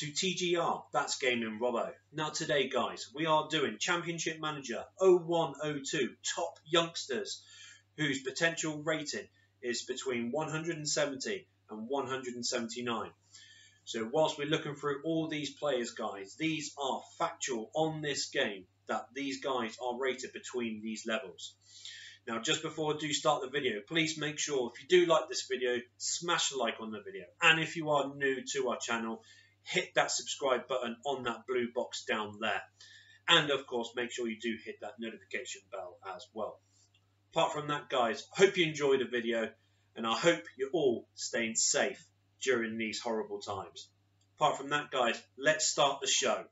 to TGR, that's Gaming Robo. Now today guys, we are doing Championship Manager 0102 Top Youngsters, whose potential rating is between 170 and 179. So whilst we're looking through all these players guys, these are factual on this game that these guys are rated between these levels. Now, just before I do start the video, please make sure if you do like this video, smash a like on the video. And if you are new to our channel, hit that subscribe button on that blue box down there. And of course, make sure you do hit that notification bell as well. Apart from that, guys, hope you enjoyed the video and I hope you're all staying safe during these horrible times. Apart from that, guys, let's start the show.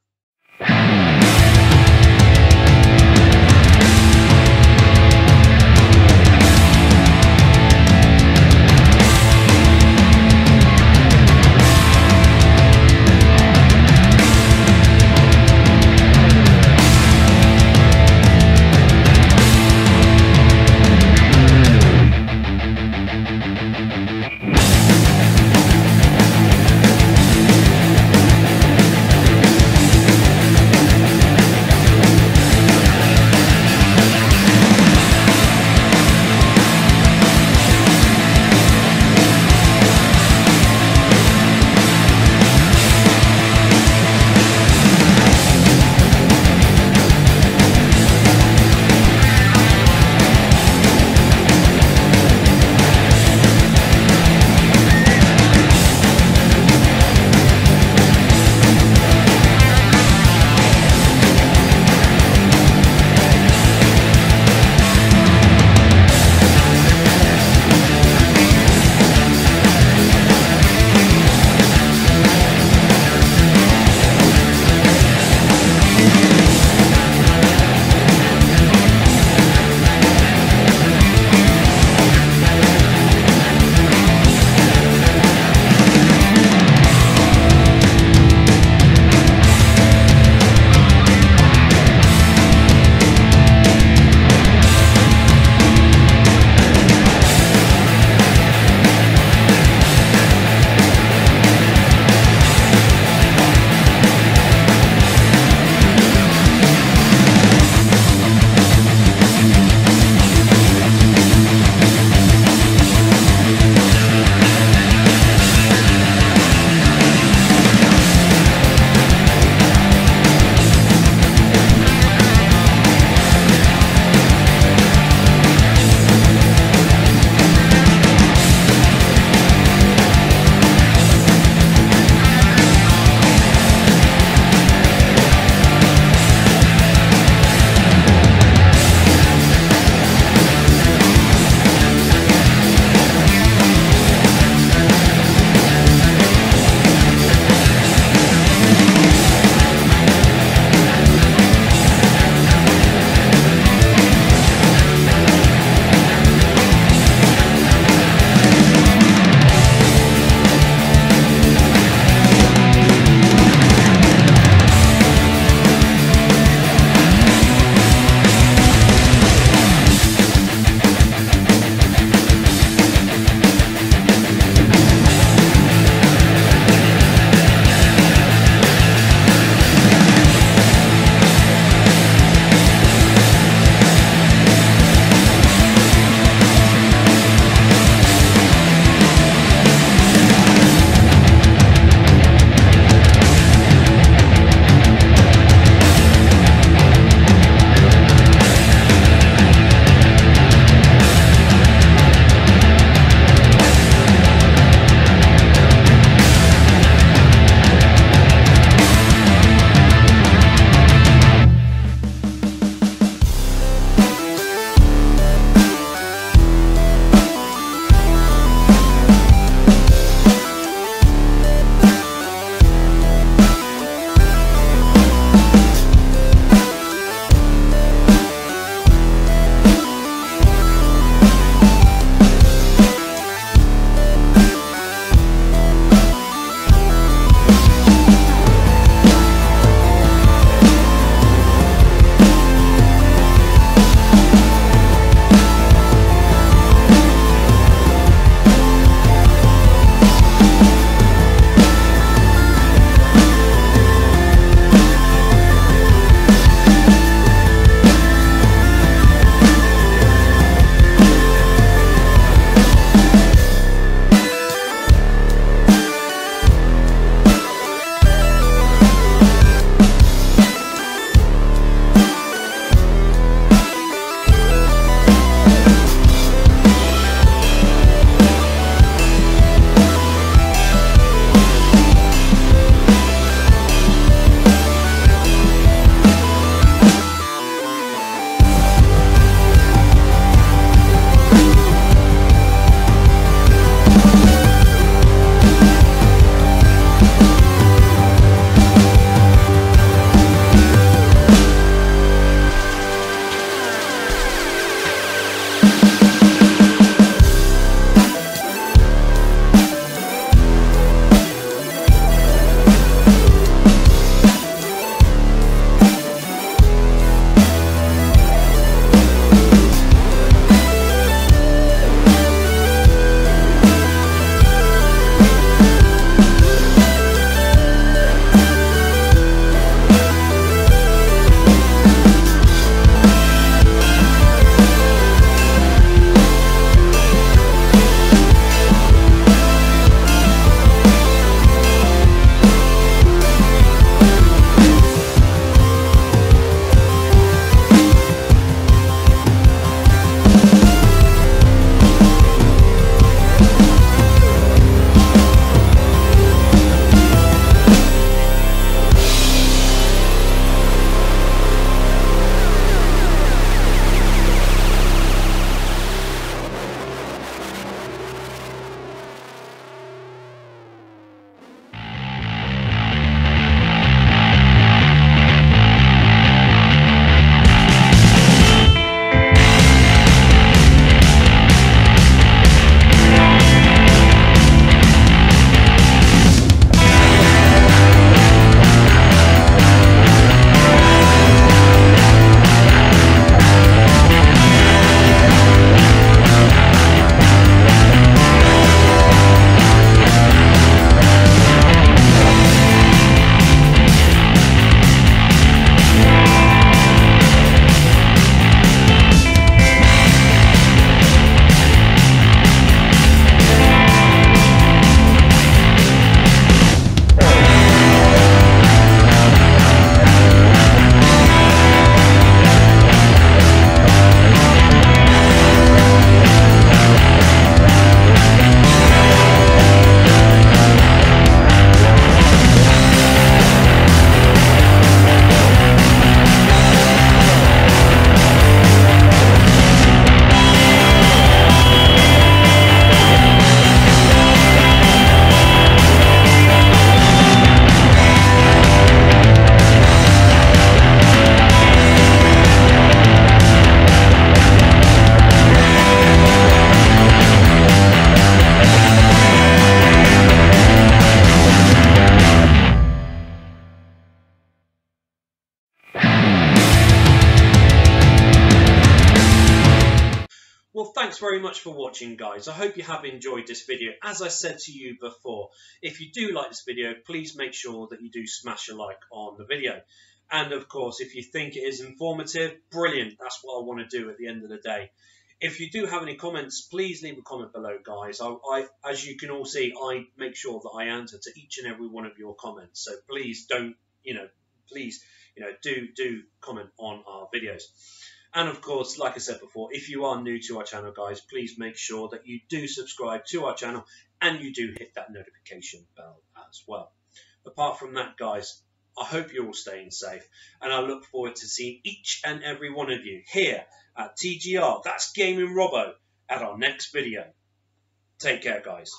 very much for watching, guys. I hope you have enjoyed this video. As I said to you before, if you do like this video, please make sure that you do smash a like on the video. And of course, if you think it is informative, brilliant. That's what I want to do at the end of the day. If you do have any comments, please leave a comment below, guys. I, I, as you can all see, I make sure that I answer to each and every one of your comments. So please don't, you know, please, you know, do do comment on our videos. And of course, like I said before, if you are new to our channel, guys, please make sure that you do subscribe to our channel and you do hit that notification bell as well. Apart from that, guys, I hope you're all staying safe, and I look forward to seeing each and every one of you here at TGR, that's Gaming Robo, at our next video. Take care, guys.